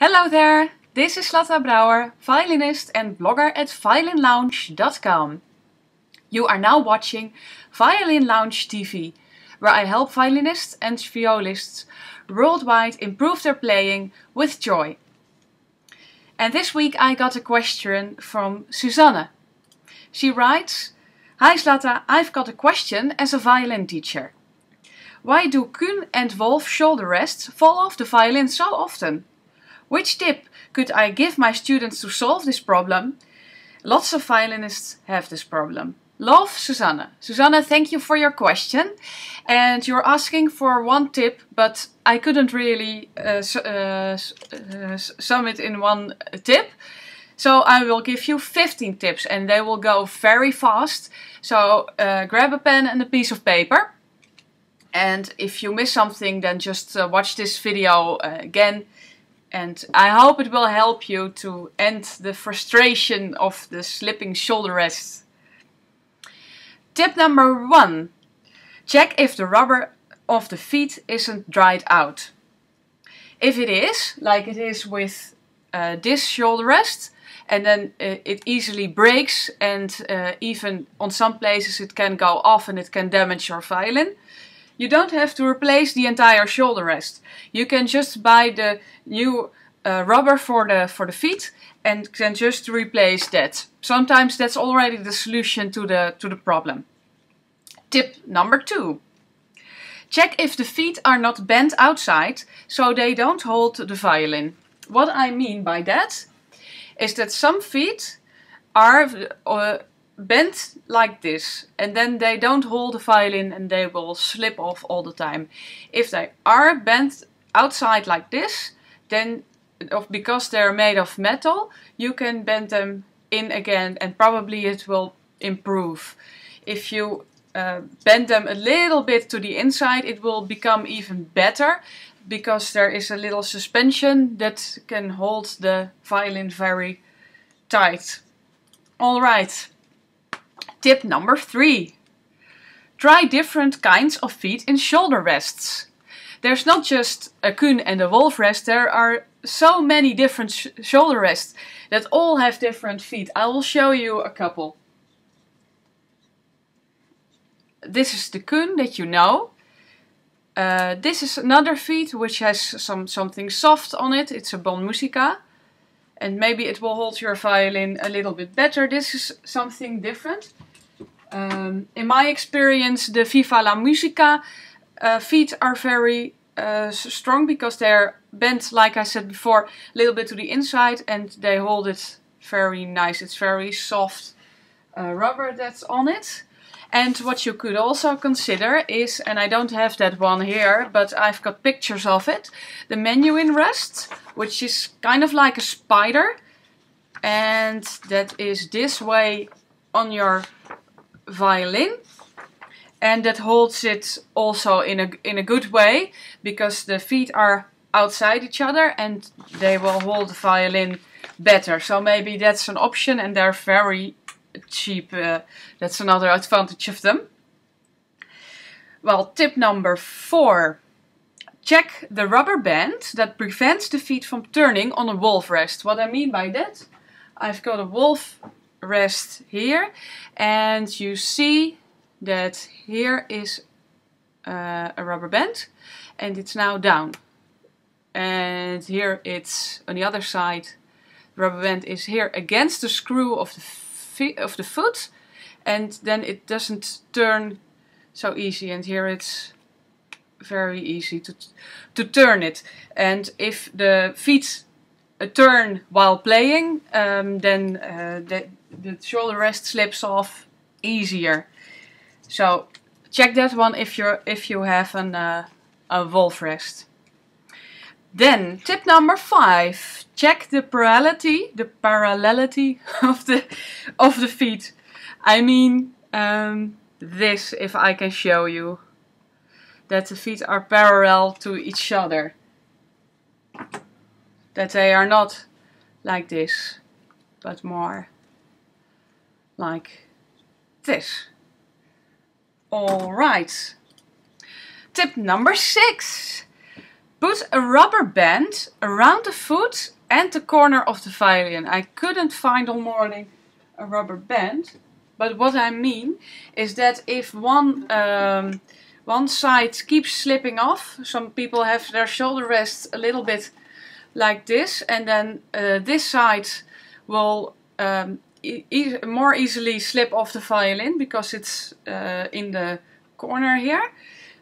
Hello there, this is Zlata Brouwer, violinist and blogger at violinlounge.com. You are now watching Violin Lounge TV, where I help violinists and violists worldwide improve their playing with joy. And this week I got a question from Suzanne. She writes, Hi Zlata, I've got a question as a violin teacher. Why do Kun and Wolf shoulder rests fall off the violin so often? Which tip could I give my students to solve this problem? Lots of violinists have this problem. Love, Suzanne. Suzanne, thank you for your question. And you're asking for one tip, but I couldn't really uh, uh, uh, sum it in one tip. So I will give you 15 tips and they will go very fast. So uh, grab a pen and a piece of paper. And if you miss something, then just uh, watch this video uh, again. And I hope it will help you to end the frustration of the slipping shoulder rest. Tip number one. Check if the rubber of the feet isn't dried out. If it is, like it is with uh, this shoulder rest, and then uh, it easily breaks and uh, even on some places it can go off and it can damage your violin. You don't have to replace the entire shoulder rest. You can just buy the new uh, rubber for the for the feet and can just replace that. Sometimes that's already the solution to the to the problem. Tip number two. Check if the feet are not bent outside so they don't hold the violin. What I mean by that is that some feet are uh, bent like this and then they don't hold the violin and they will slip off all the time. If they are bent outside like this, then of because they're made of metal, you can bend them in again and probably it will improve. If you uh, bend them a little bit to the inside, it will become even better because there is a little suspension that can hold the violin very tight. Alright, tip number three. Try different kinds of feet in shoulder rests. There's not just a Kun and a Wolf rest, there are so many different sh shoulder rests that all have different feet. I will show you a couple. This is the Kun that you know. Uh, this is another feet which has some something soft on it. It's a Bon Musica. And maybe it will hold your violin a little bit better. This is something different. Um, in my experience, the Viva la Musica uh, feet are very uh, strong because they're bent, like I said before, a little bit to the inside and they hold it very nice. It's very soft uh, rubber that's on it. And what you could also consider is, and I don't have that one here, but I've got pictures of it, the Menuhin rest, which is kind of like a spider. And that is this way on your violin and that holds it also in a in a good way because the feet are outside each other and they will hold the violin better. So maybe that's an option and they're very cheap. Uh, that's another advantage of them. Well, tip number four. Check the rubber band that prevents the feet from turning on a wolf rest. What I mean by that, I've got a wolf rest here and you see that here is uh, a rubber band and it's now down. And here it's on the other side, the rubber band is here against the screw of the, of the foot and then it doesn't turn so easy and here it's very easy to, to turn it. And if the feet uh, turn while playing, um, then uh, the shoulder rest slips off easier. So check that one if you're if you have an uh, a wolf rest. Then tip number five: check the parallelity, the parallelity of the of the feet. I mean um, this, if I can show you, that the feet are parallel to each other. That they are not like this, but more like this. All right. Tip number six. Put a rubber band around the foot and the corner of the violin. I couldn't find all morning a rubber band, but what I mean is that if one um, one side keeps slipping off, some people have their shoulder rests a little bit like this, and then uh, this side will um, e more easily slip off the violin because it's uh, in the corner here.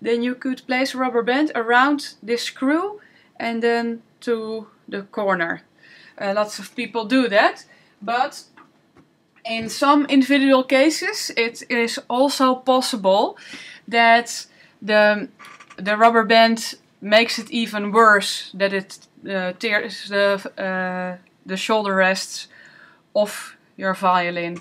Then you could place a rubber band around this screw and then to the corner. Uh, lots of people do that, but in some individual cases it is also possible that the, the rubber band makes it even worse, that it uh, tears the, uh, the shoulder rests off your violin.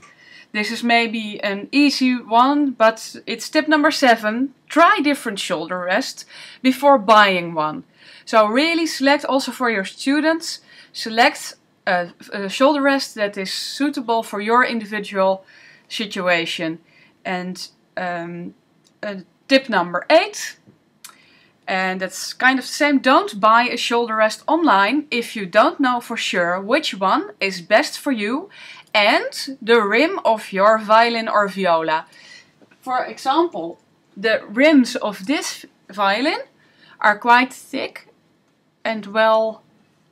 This is maybe an easy one, but it's tip number seven. Try different shoulder rests before buying one. So really select also for your students, select a, a shoulder rest that is suitable for your individual situation. And um, uh, tip number eight, and that's kind of the same. Don't buy a shoulder rest online if you don't know for sure which one is best for you and the rim of your violin or viola. For example, the rims of this violin are quite thick and well,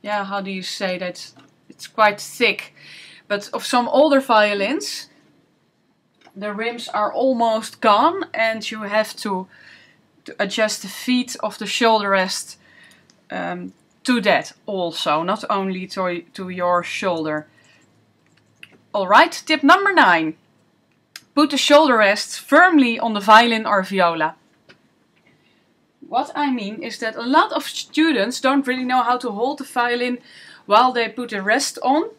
yeah, how do you say that? It's quite thick. But of some older violins, the rims are almost gone and you have to, to adjust the feet of the shoulder rest um, to that also, not only to, to your shoulder. Alright, tip number 9. Put the shoulder rests firmly on the violin or viola. What I mean is that a lot of students don't really know how to hold the violin while they put the rest on.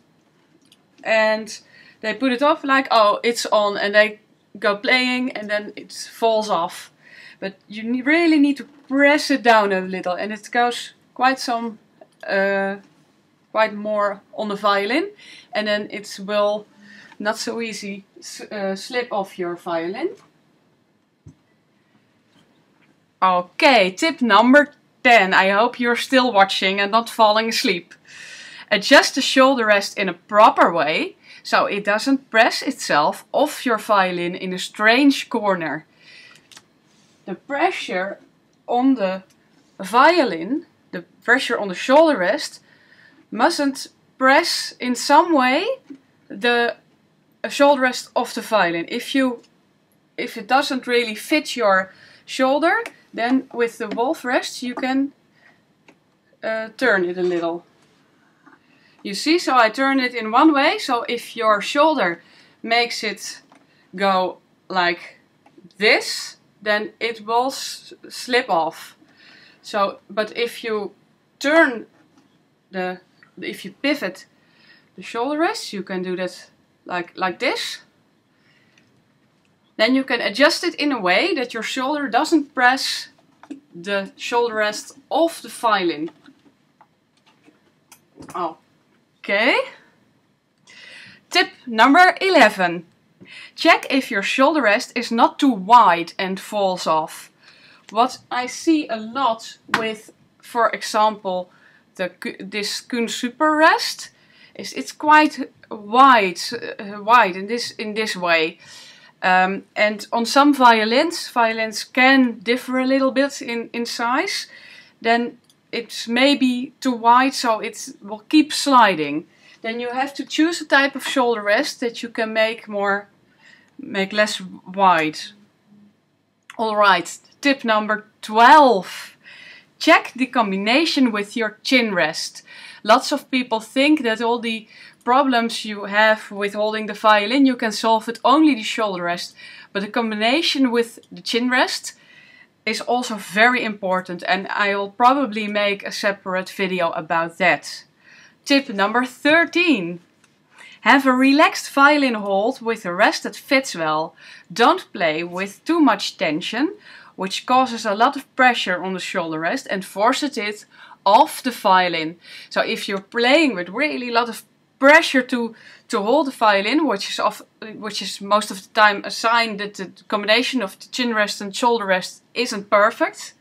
And they put it off like, oh, it's on, and they go playing and then it falls off. But you really need to press it down a little and it goes quite some uh, quite more on the violin and then it will not so easy uh, slip off your violin. Okay, tip number 10. I hope you're still watching and not falling asleep. Adjust the shoulder rest in a proper way so it doesn't press itself off your violin in a strange corner. The pressure on the violin, the pressure on the shoulder rest, mustn't press in some way the shoulder rest of the violin. If you if it doesn't really fit your shoulder, then with the wolf rest you can uh, turn it a little. You see, so I turn it in one way, so if your shoulder makes it go like this, then it will slip off. So, but if you turn the if you pivot the shoulder rest, you can do that like, like this. Then you can adjust it in a way that your shoulder doesn't press the shoulder rest off the violin. Okay. Tip number 11. Check if your shoulder rest is not too wide and falls off. What I see a lot with, for example, the, this Kun Super rest is it's quite wide, uh, wide in this in this way. Um, and on some violins, violins can differ a little bit in, in size. Then it's maybe too wide, so it will keep sliding. Then you have to choose a type of shoulder rest that you can make more, make less wide. All right, tip number 12. Check the combination with your chin rest. Lots of people think that all the problems you have with holding the violin you can solve with only the shoulder rest. But the combination with the chin rest is also very important and I will probably make a separate video about that. Tip number 13. Have a relaxed violin hold with a rest that fits well. Don't play with too much tension which causes a lot of pressure on the shoulder rest and forces it off the violin. So if you're playing with really a lot of pressure to to hold the violin, which is off, which is most of the time a sign that the combination of the chin rest and shoulder rest isn't perfect,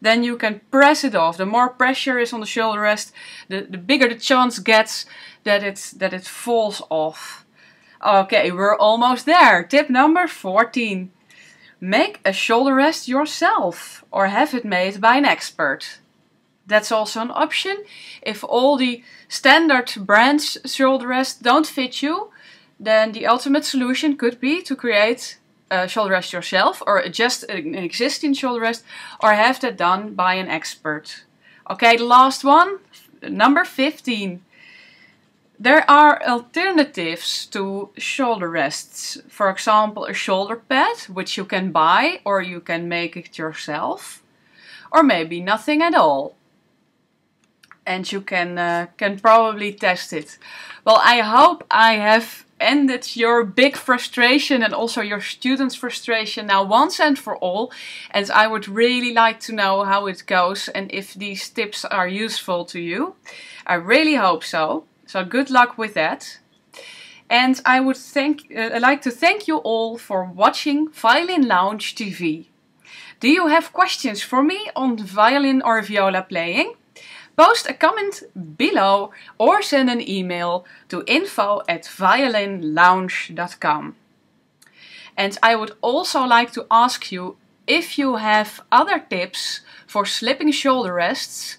then you can press it off. The more pressure is on the shoulder rest, the, the bigger the chance gets that it, that it falls off. Okay, we're almost there. Tip number 14. Make a shoulder rest yourself or have it made by an expert. That's also an option. If all the standard brands shoulder rests don't fit you, then the ultimate solution could be to create a shoulder rest yourself or adjust an existing shoulder rest or have that done by an expert. Okay, the last one, number 15. There are alternatives to shoulder rests. For example, a shoulder pad, which you can buy or you can make it yourself. Or maybe nothing at all. And you can, uh, can probably test it. Well, I hope I have ended your big frustration and also your students' frustration now once and for all. And I would really like to know how it goes and if these tips are useful to you. I really hope so. So good luck with that. And I would thank, uh, like to thank you all for watching Violin Lounge TV. Do you have questions for me on violin or viola playing? Post a comment below or send an email to info at violinlounge.com. And I would also like to ask you if you have other tips for slipping shoulder rests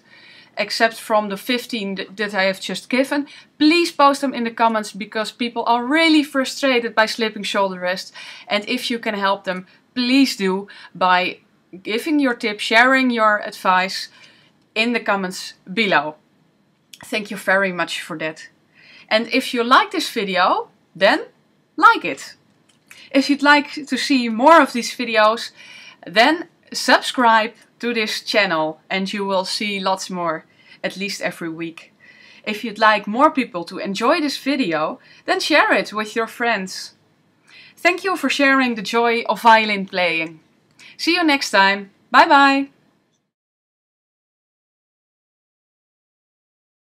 except from the 15 that I have just given, please post them in the comments because people are really frustrated by slipping shoulder rests. And if you can help them, please do by giving your tip, sharing your advice in the comments below. Thank you very much for that. And if you like this video, then like it. If you'd like to see more of these videos, then subscribe to this channel and you will see lots more at least every week. If you'd like more people to enjoy this video, then share it with your friends. Thank you for sharing the joy of violin playing. See you next time. Bye bye!